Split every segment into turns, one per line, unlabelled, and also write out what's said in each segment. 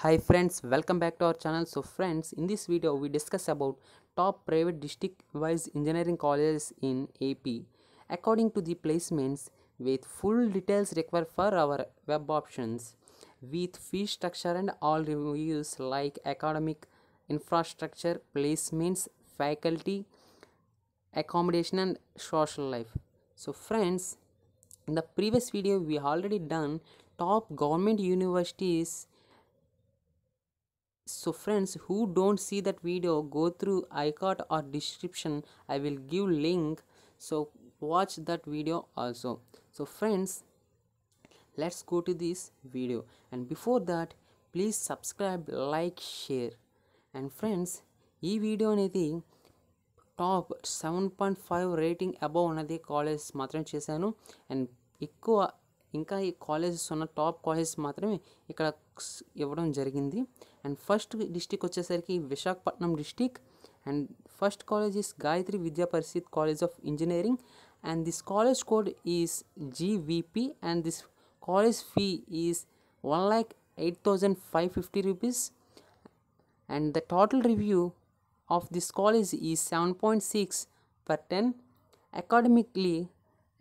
Hi friends, welcome back to our channel. So friends, in this video we discuss about top private district wise engineering colleges in AP according to the placements with full details required for our web options with fee structure and all reviews like academic infrastructure, placements, faculty, accommodation and social life. So friends, in the previous video we already done top government universities so friends who don't see that video go through I got our description I will give link so watch that video also so friends let's go to this video and before that please subscribe like share and friends ఈ video అనేది top seven point five rating above ఉన్నది college మాత్రం చేశాను. And ఎక్కువ ఇంకా ఈ colleges ఉన్న top colleges మాత్రమే ఇక్కడ ఇవ్వడం జరిగింది. అండ్ ఫస్ట్ డిస్టిక్ వచ్చేసరికి Visakhapatnam district and first college is Gayatri Vidya Parishad college of engineering and this college code is GVP and this college fee is one lakh eight thousand five fifty rupees and the total review of this college is 7.6 per 10 academically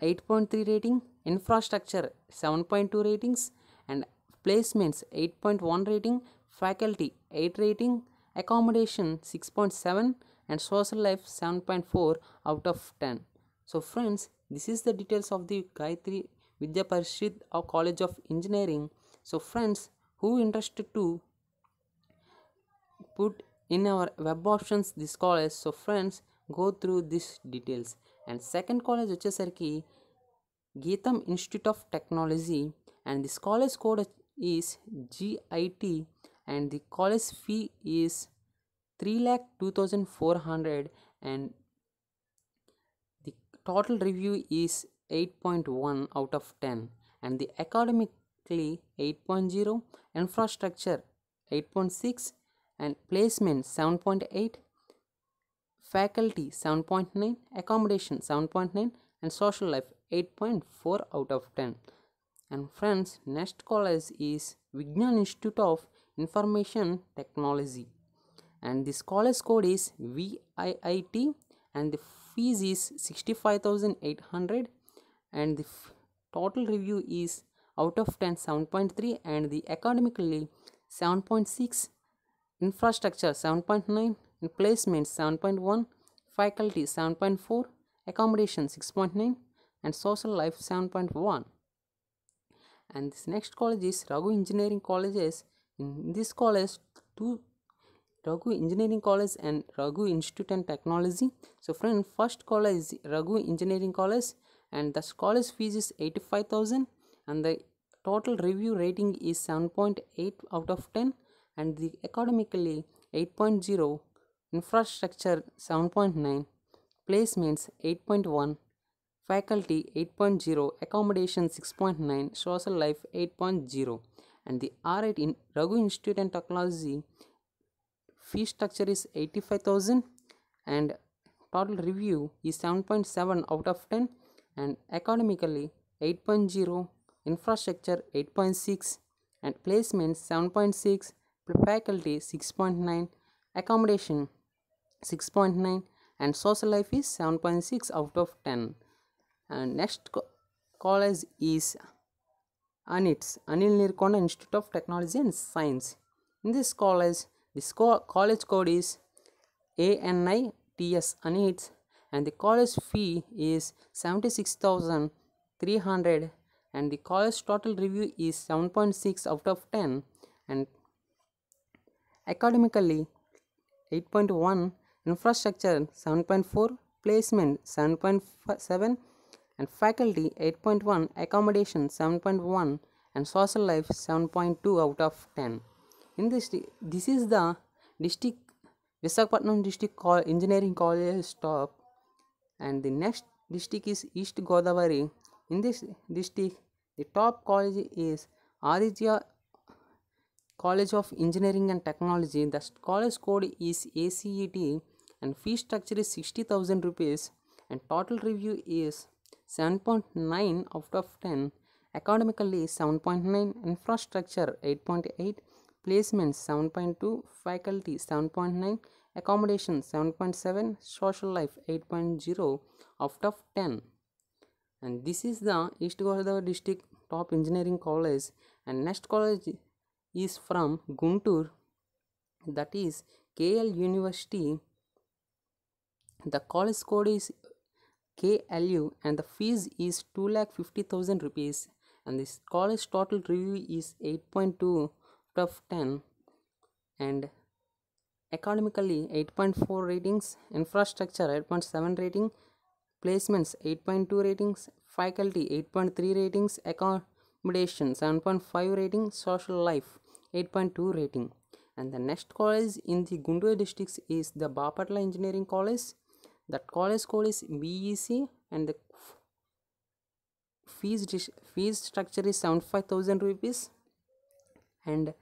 8.3 rating infrastructure 7.2 ratings and placements 8.1 rating faculty 8 rating, accommodation 6.7 and social life 7.4 out of 10. So friends, this is the details of the Gayatri Vidya Parishad of College of Engineering. So friends, who interested to put in our web options this college. So friends, go through these details. And second college వచ్చేసరికి GITAM Institute of Technology, and this college code is GIT and the college fee is 3 lakh 2400 and the total review is 8.1 out of 10 and the academically 8.0 infrastructure 8.6 and placement 7.8 faculty 7.9 accommodation 7.9 and social life 8.4 out of 10 and friends next college is Vignan Institute of information technology. And this college code is VIIT and the fees is 65800 and the total review is out of 10 7.3 and the academically 7.6 infrastructure 7.9 and placement 7.1 faculty 7.4 accommodation 6.9 and social life 7.1 and this next college is Raghu Engineering Colleges. In this college, two Raghu Engineering College and Raghu Institute and Technology. So, friend, first college is Raghu Engineering College, and the college fees is eighty five thousand, and the total review rating is seven point eight out of ten, and the academically eight point zero, infrastructure seven point nine, placements eight point one. Faculty 8.0 accommodation 6.9 social life 8.0 and the r8 in raghu institute and technology fee structure is 85000 and total review is 7.7 out of 10 and academically 8.0 infrastructure 8.6 and placement 7.6 faculty 6.9 accommodation 6.9 and social life is 7.6 out of 10 and next co- college is ANITS Anil Neerukonda Institute of Technology and Science. In this college, this co- college code is ANITS ANITS and the college fee is 76,300 and the college total review is 7.6 out of 10 and academically 8.1 infrastructure 7.4 placement 7.7 and faculty 8.1 accommodation 7.1 and social life 7.2 out of 10 in this this is the district visakhapatnam district Col- engineering college top. And the next district is east godavari. In this district the top college is aditya College of Engineering and Technology. The college code is ACET and fee structure is 60,000 rupees and total review is 7.9 out of 10. Academically 7.9, infrastructure 8.8, placements 7.2 faculty 7.9 accommodation 7.7 social life 8.0 out of 10 and this is the east godavari district top engineering college. And next college is from guntur. That is kl university. The college code is KLU and the fees is 2 lakh 50,000 rupees. And this college total review is 8.2 out of 10 and academically 8.4 ratings. Infrastructure 8.7 rating. Placements 8.2 ratings. Faculty 8.3 ratings. Accommodation 7.5 rating. Social life 8.2 rating. And the next college in the guntur districts is the bapatla engineering college that college code is BEC and the fees fees structure is 75000 rupees. And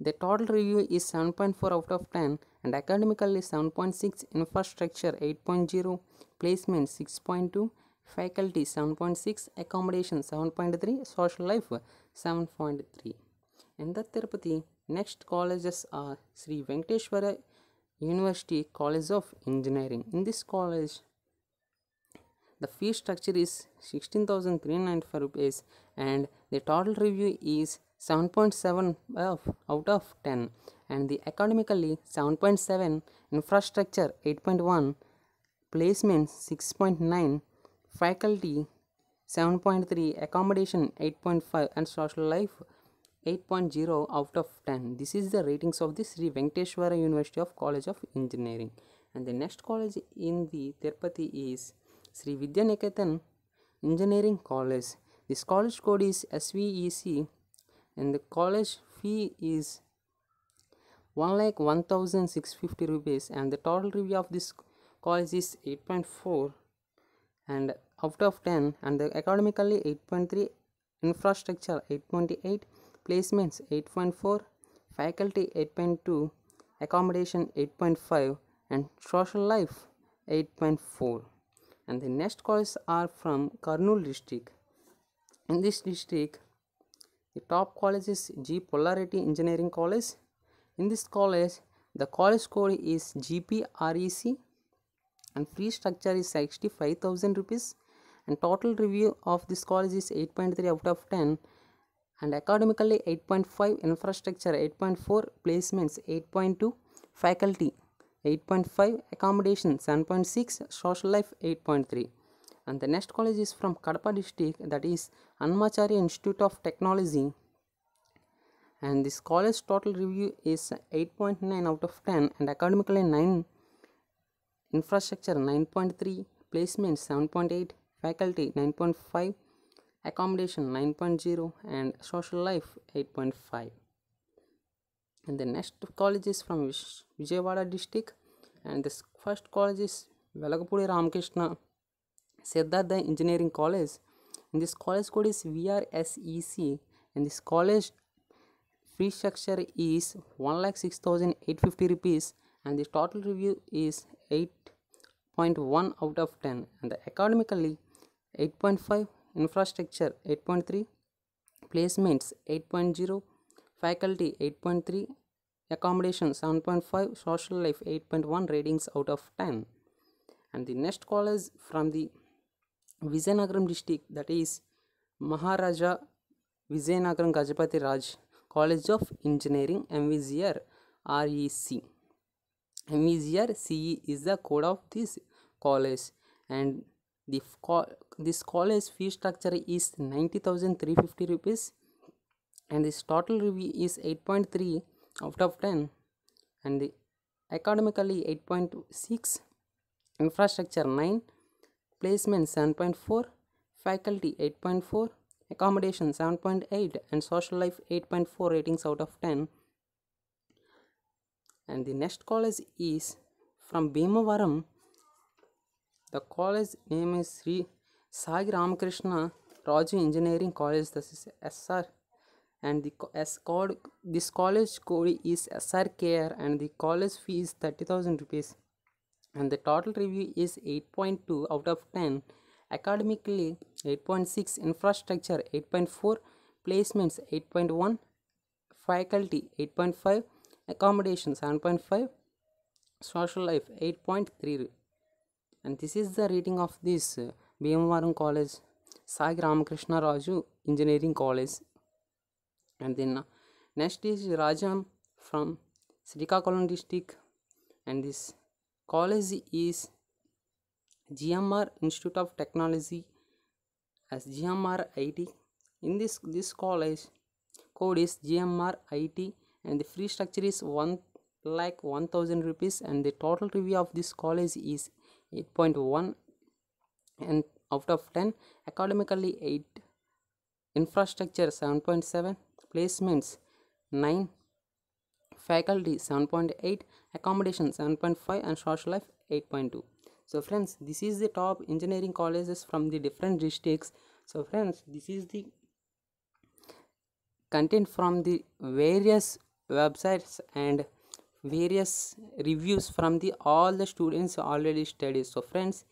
the total review is 7.4 out of 10 and academically 7.6 infrastructure 8.0 placement 6.2 faculty 7.6 accommodation 7.3 social life 7.3 in the tirupati next colleges are sri venkateshwara university college of engineering. In this college the fee structure is 16395 rupees and the total review is 7.7 out of 10 and the academically 7.7 infrastructure 8.1 placement 6.9 faculty 7.3 accommodation 8.5 and social life 8.0 out of 10 this is the ratings of the sri venkateshwara university of college of engineering. And the next college in the tirupati is sri vidyaniketan engineering college. This college code is svec and the college fee is 1 lakh 1650 rupees and the total review of this college is 8.4 and out of 10 and the academically 8.3 infrastructure 8.8 placements 8.4 faculty 8.2 accommodation 8.5 and social life 8.4 and the next colleges are from Kurnool district. In this district the top college is G. Pulla Reddy Engineering College. In this college the college code is GPREC and fee structure is 65000 rupees. And total review of this college is 8.3 out of 10 and academically 8.5 infrastructure 8.4 placements 8.2 faculty 8.5 accommodation 7.6 social life 8.3 and the next college is from kadapa district that is annamacharya institute of technology. And this college total review is 8.9 out of 10 and academically 9 infrastructure 9.3 placement 7.8 faculty 9.5 accommodation 9.0 and social life 8.5 and the next college is from vijayawada district. And this first college is velagapudi ramakrishna siddhartha engineering college. And this college code is vrsec and this college fee structure is 1,06,850 rupees. And the total review is 8.1 out of 10 and the academically 8.5 infrastructure 8.3 placements 8.0 faculty 8.3 accommodation 7.5 social life 8.1 ratings out of 10 and the next college from the vizianagaram district that is maharaja vizianagaram gajapati raj college of engineering mvgr rec mvgr ce is the code of this college. And the co- this college fee structure is 90350 rupees and this total review is 8.3 out of 10 and the academically 8.6 infrastructure 9 placement 7.4 faculty 8.4 accommodation 7.8 and social life 8.4 ratings out of 10 and the next college is from bhimavaram the college name is Sri Sai Ramakrishna Raju Engineering College. This is SR, and the S code this college code is SRKR, and the college fee is thirty thousand rupees, and the total review is eight point two out of ten. Academically, eight point six. Infrastructure eight point four. Placements eight point one. faculty 8.5 accommodation 7.5 social life 8.3 and this is the rating of this uh, Bhimavaram college Sai Ramakrishna Raju engineering college and then uh, next is Rajam from Srikakulam district and this college is GMR Institute of Technology as GMR IT. In this this college code is GMR IT and the free structure is 1 lakh 1000 rupees and the total review of this college is 8.1 and out of 10 academically 8 infrastructure 7.7 placements 9 faculty 7.8 accommodation 7.5 and social life 8.2 so friends this is the top engineering colleges from the different districts. So friends this is the content from the various websites and various reviews from the all the students already studied. So friends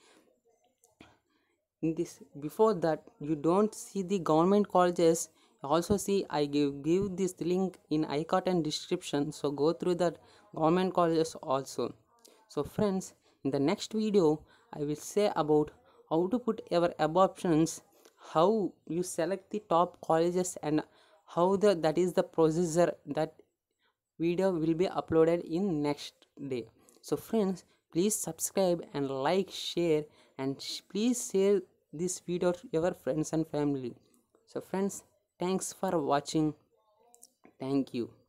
in this before that you don't see the government colleges. Also see i give give this link in icon and description. So go through that government colleges also. So friends in the next video i will say about how to put your options how you select the top colleges and how the that is the procedure that video will be uploaded in next day. So friends please subscribe and like share and sh- please share this video to your friends and family. So friends thanks for watching. Thank you